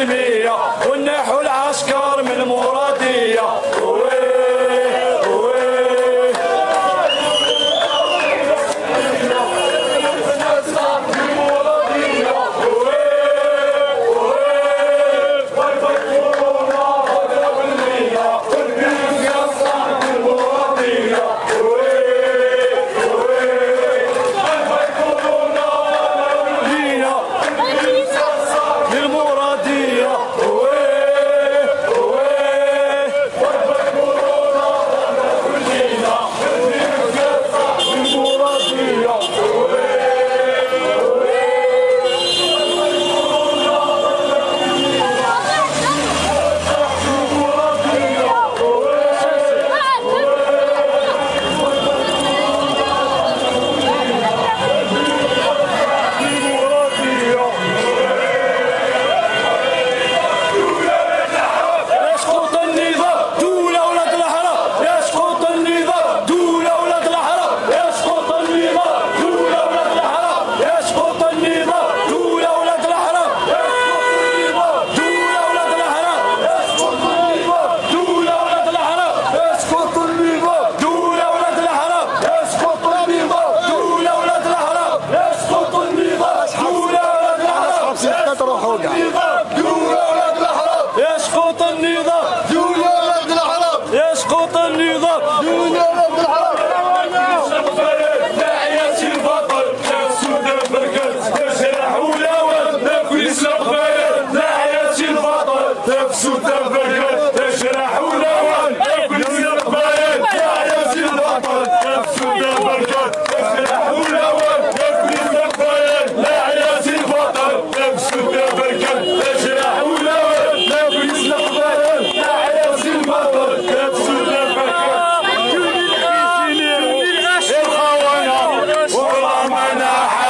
سلمية ونحو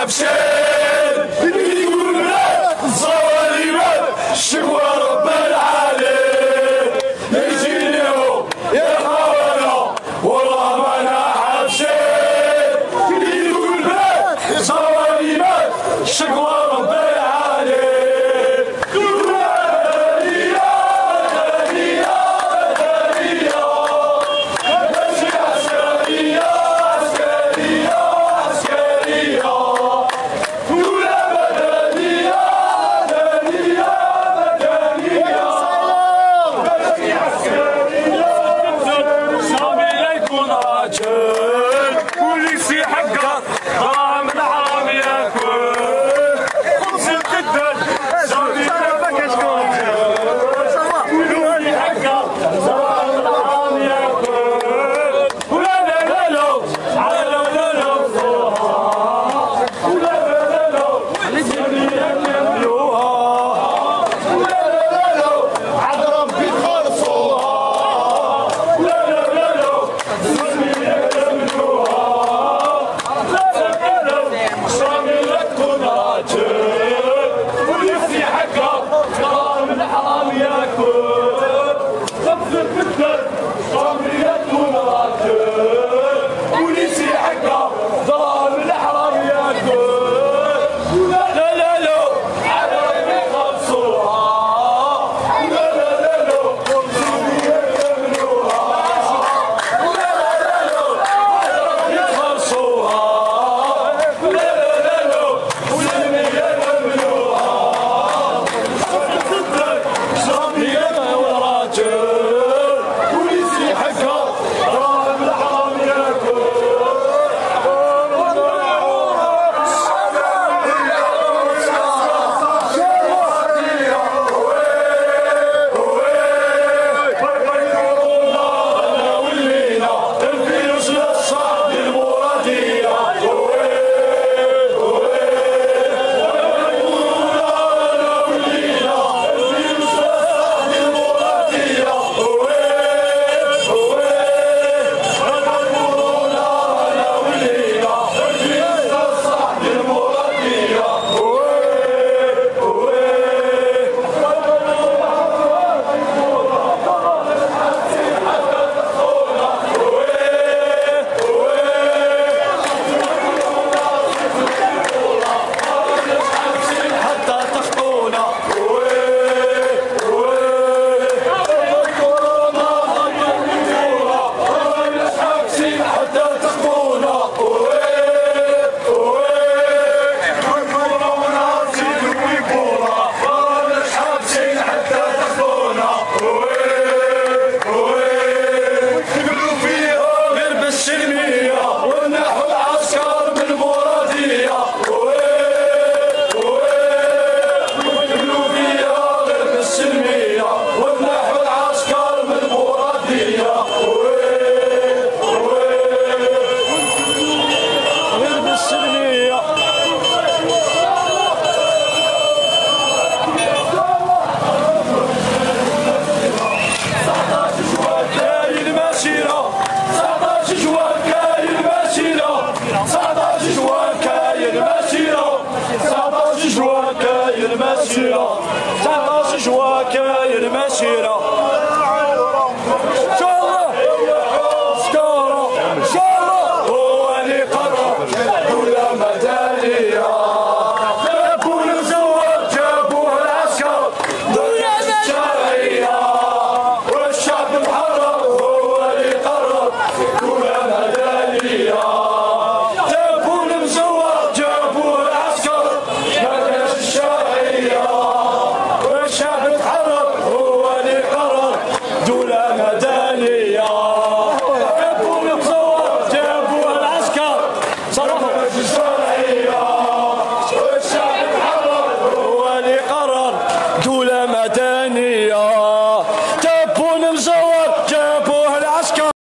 Snapchat.